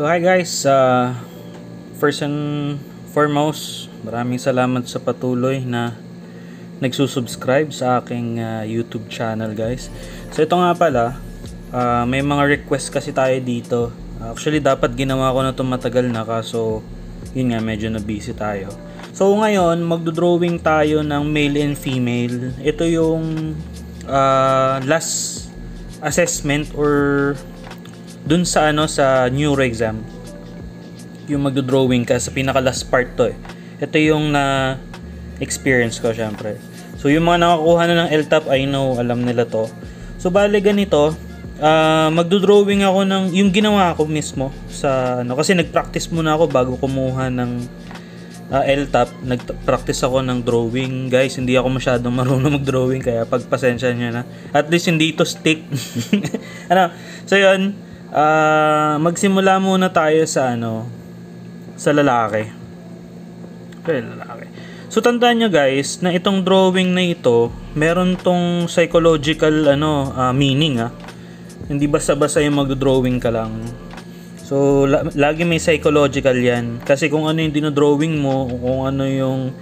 So hi guys, uh, first and foremost, maraming salamat sa patuloy na nagsusubscribe sa aking uh, YouTube channel guys. So ito nga pala, uh, may mga request kasi tayo dito. Actually dapat ginawa ko na ito matagal na kaso yun nga medyo na busy tayo. So ngayon magdo-drawing tayo ng male and female. Ito yung uh, last assessment or dun sa ano sa neuro exam yung magdo-drawing ka sa pinaka last part to eh. Ito yung na experience ko syempre. So yung mga nakakuha na ng LTAP, I know, alam nila to. So bale ganito, uh, magdo-drawing ako ng yung ginawa ko mismo sa ano kasi nag-practice muna ako bago kumuha ng uh, LTAP, nag-practice ako ng drawing. Guys, hindi ako masyadong marunong mag-drawing kaya pagpasensya niyo na. At least hindi to stick. ano? So 'yun, uh, magsimula muna tayo sa ano sa lalaki. Okay, lalaki. So tandaan nyo guys na itong drawing na ito, meron tong psychological ano uh, meaning ah. Hindi basta-basta yung magdo-drawing ka lang. So la- lagi may psychological 'yan kasi kung ano yung dinodrawing mo, kung ano yung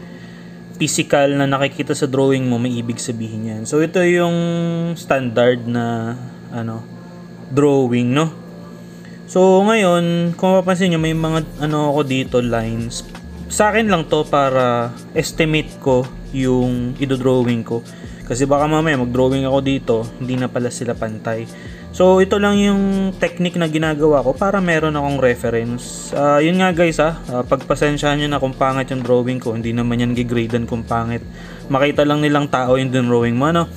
physical na nakikita sa drawing mo, may ibig sabihin 'yan. So ito yung standard na ano drawing, no? So, ngayon, kung mapapansin nyo, may mga ano ako dito, lines. Sa akin lang to para estimate ko yung idodrawing ko. Kasi baka mamaya mag-drawing ako dito, hindi na pala sila pantay. So, ito lang yung technique na ginagawa ko para meron akong reference. Uh, yun nga guys ha, uh, pagpasensyahan nyo na kung pangit yung drawing ko, hindi naman yan gigradean kung pangit. Makita lang nilang tao yung drawing mo, ano?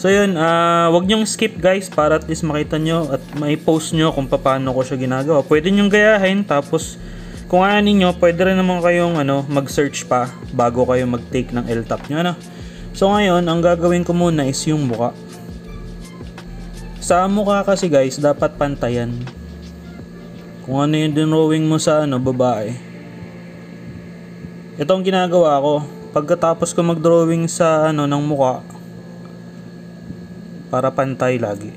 So yun, uh, wag nyong skip guys para at least makita nyo at may post nyo kung paano ko siya ginagawa. Pwede nyong gayahin tapos kung ano ninyo, pwede rin naman kayong ano, mag-search pa bago kayo mag-take ng LTAP nyo. Ano? So ngayon, ang gagawin ko muna is yung muka. Sa mukha kasi guys, dapat pantayan. Kung ano yung drawing mo sa ano, babae. Ito ang ginagawa ko. Pagkatapos ko mag-drawing sa ano ng mukha, para pantay lagi.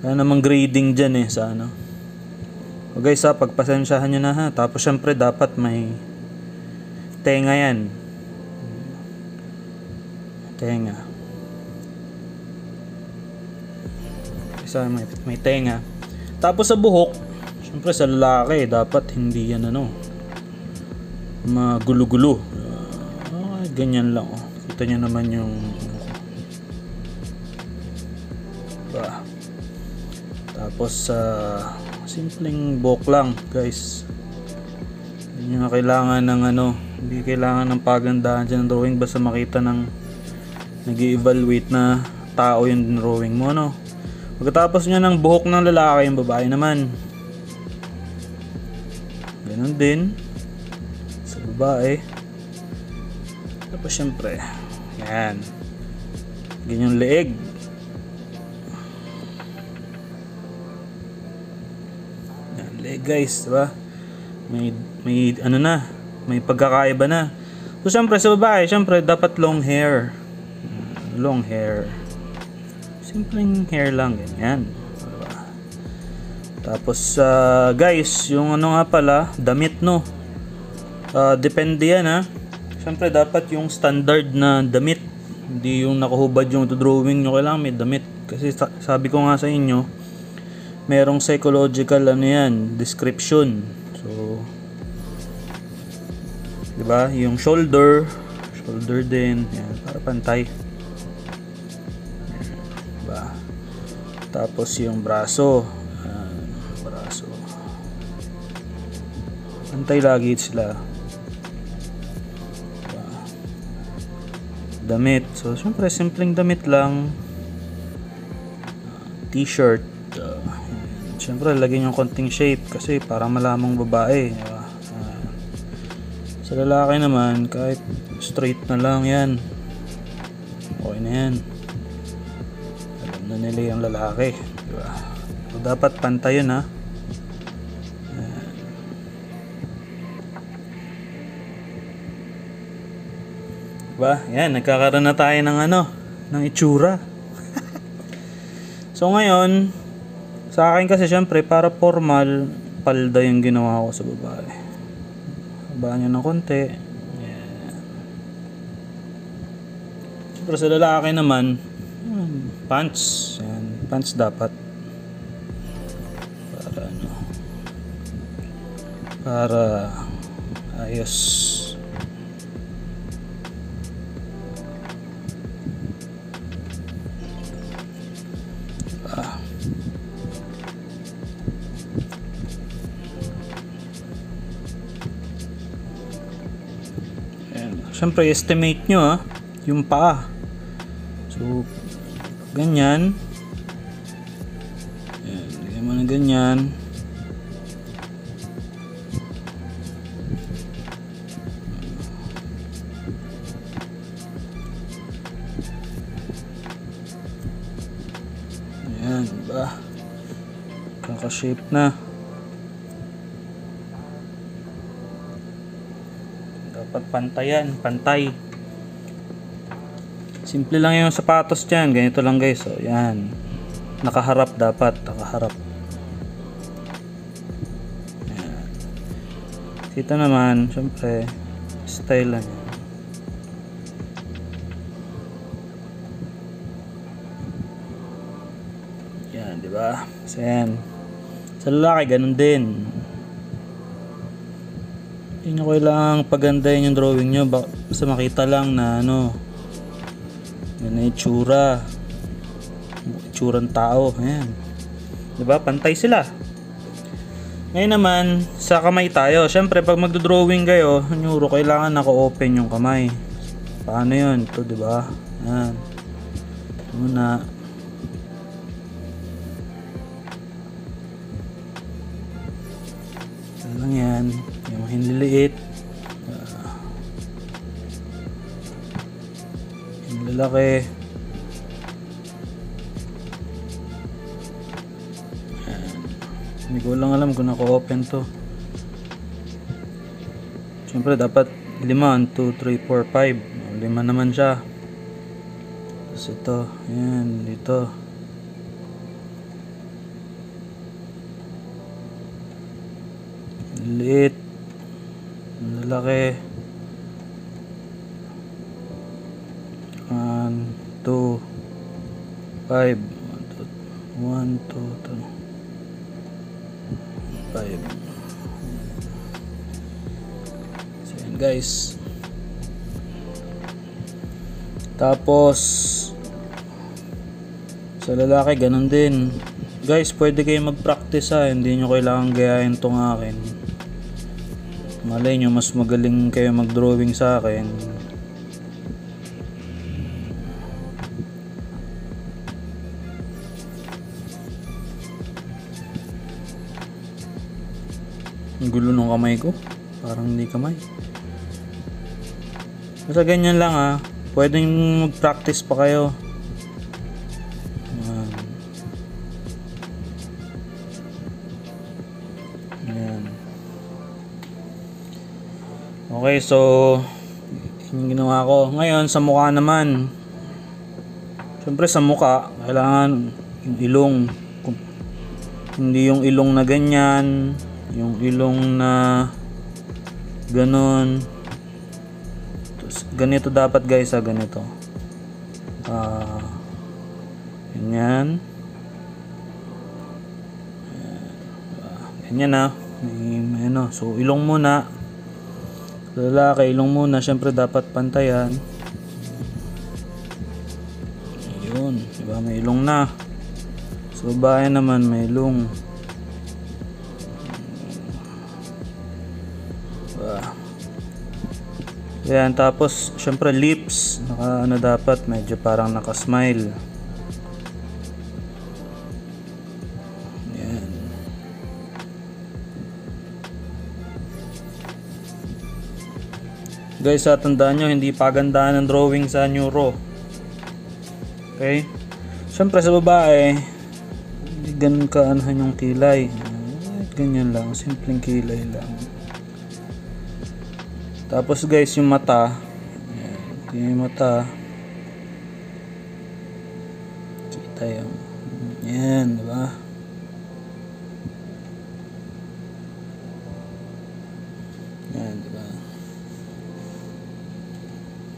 Kaya namang grading dyan eh sa ano. O guys ha, pagpasensyahan nyo na ha. Tapos syempre dapat may tenga yan. Tenga. Isa may, may tenga. Tapos sa buhok, syempre sa lalaki, dapat hindi yan ano, magulo-gulo. Uh, ganyan lang oh. Kita nyo naman yung tapos uh, simpleng book lang guys. Hindi nyo kailangan ng ano hindi kailangan ng pagandahan dyan ng drawing basta makita ng nag evaluate na tao yung drawing mo no pagkatapos nyo ng buhok ng lalaki yung babae naman. Ganun din sa babae. Tapos syempre yan. Ganyan leeg guys, di ba? May may ano na, may pagkakaiba na. So syempre sa babae, syempre dapat long hair. Long hair. Simpleng hair lang ganyan. Tapos uh, guys, yung ano nga pala, damit no. Uh, depende yan ha. Syempre dapat yung standard na damit. Hindi yung nakahubad yung drawing nyo kailangan may damit. Kasi sabi ko nga sa inyo, merong psychological ano yan, description. So, 'di ba? Yung shoulder, shoulder din, yan, para pantay. 'Di ba? Tapos yung braso, yan, braso. Pantay lagi sila. Diba? Damit. So, syempre, simpleng damit lang. T-shirt. Uh, Siyempre, lagyan yung konting shape kasi para malamang babae. Diba? Uh, sa lalaki naman, kahit straight na lang yan. Okay na yan. Alam na nila yung lalaki. Diba? So, dapat pantay yun ha. Ayan. Diba? Yan, nagkakaroon na tayo ng ano, ng itsura. so ngayon, Sa akin kasi syempre para formal, palda yung ginawa ko sa babae. Habaan nyo ng konti. Yan. Siyempre sa lalaki naman, hmm, pants. Yan. Pants dapat. Para ano. Para ayos. Ayan. Siyempre, estimate nyo ah, yung paa. So, ganyan. Ayan, lagyan mo na ganyan. Ayan, ba? Kaka-shape na. Dapat pantayan, pantay. Simple lang yung sapatos dyan. Ganito lang guys. So, yan. Nakaharap dapat. Nakaharap. Yan. Dito naman, syempre, style lang yan. Yan, di ba? So, yan. Sa lalaki, ganun din. Hindi nyo kailangang pagandahin yung drawing nyo. Ba- Basta makita lang na ano, yan na itsura. Itsurang tao. Ayan. Di ba? Pantay sila. Ngayon naman, sa kamay tayo. Siyempre, pag magdo-drawing kayo, nyuro, kailangan naka-open yung kamay. Paano yun? Ito, di ba? Yan. Muna. Lang yan. Hinliliit. Ah. yung lalaki. Yan. Hindi ko lang alam kung naka-open to. Siyempre dapat 5, 1, 2, 3, 4, 5. Lima naman siya. Tapos ito. Yan. Dito. Liit. Five. One, two, one, two, two. Five. So, yan guys. Tapos, sa lalaki, ganun din. Guys, pwede kayo mag-practice ha. Hindi nyo kailangan gayahin tong akin. Malay nyo, mas magaling kayo mag-drawing sa akin. Ang gulo ng kamay ko. Parang hindi kamay. Basta ganyan lang ha. Pwedeng mag-practice pa kayo. Okay, so yun yung ginawa ko. Ngayon, sa mukha naman. Siyempre sa mukha, kailangan yung ilong. Hindi yung ilong na ganyan. Yung ilong na. Tapos, ganito dapat guys ha, ganito. Ah, ganyan. Ah, ganyan na. May, may ano. So, ilong muna. Lalaki, ilong muna. Siyempre, dapat pantayan. Yun. Diba? May ilong na. Sa babae naman, may ilong. Diba? Yan, tapos, syempre, lips. Naka, ano dapat, medyo parang naka-smile. Yan. Guys, sa tandaan nyo, hindi pagandaan ng drawing sa neuro. Okay? Siyempre sa babae, ganun kaanahan yung kilay. Ganyan lang, simpleng kilay lang. Tapos guys, yung mata. Yung mata. Kita yung... Yan, di ba?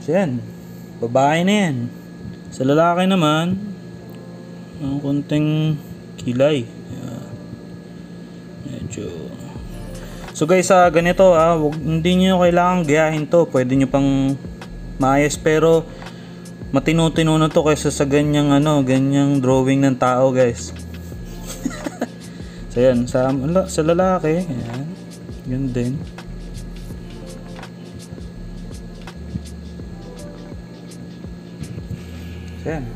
So yan, babae na yan. Sa lalaki naman, ang konting kilay. Yan. Medyo... So guys, sa ganito ah, wag, hindi nyo kailangan gayahin to. Pwede nyo pang maayos pero matino-tino na to kaysa sa ganyang ano, ganyang drawing ng tao guys. so yan, sa, sa lalaki, yan, yun din. Yan.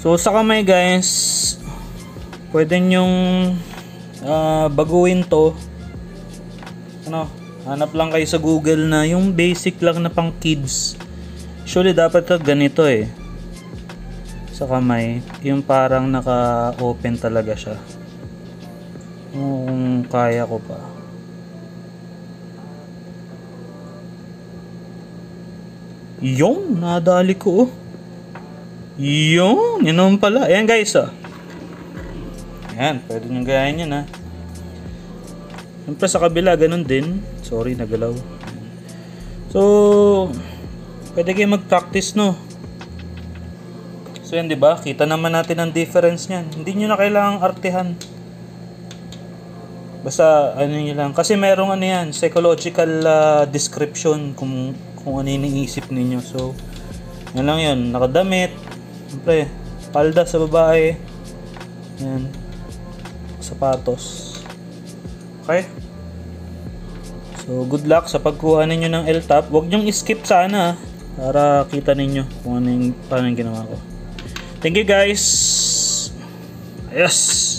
So sa kamay guys, pwede nyong ah, baguhin to. Ano, hanap lang kayo sa Google na yung basic lang na pang kids. Surely dapat ka ganito eh. Sa kamay, yung parang naka-open talaga siya. Kung kaya ko pa. Yung, nadali ko oh. Yung, yun naman pala. Ayan guys oh. Ayan, pwede nyo gayahin yan ha. Siyempre sa kabila, ganun din. Sorry, nagalaw. So, pwede kayo mag-practice no. So yan, di ba? Kita naman natin ang difference niyan. Hindi nyo na kailangang artehan. Basta ano nyo lang. Kasi merong ano yan, psychological ah, description kung, kung ano iniisip ninyo. So, yan lang yun. Nakadamit. Siyempre, palda sa babae. Yan. Sapatos. Okay? So, good luck sa pagkuha ninyo ng L-top. Huwag nyong skip sana ah, para kita ninyo kung ano yung, paano yung ginawa ko. Thank you guys! Yes!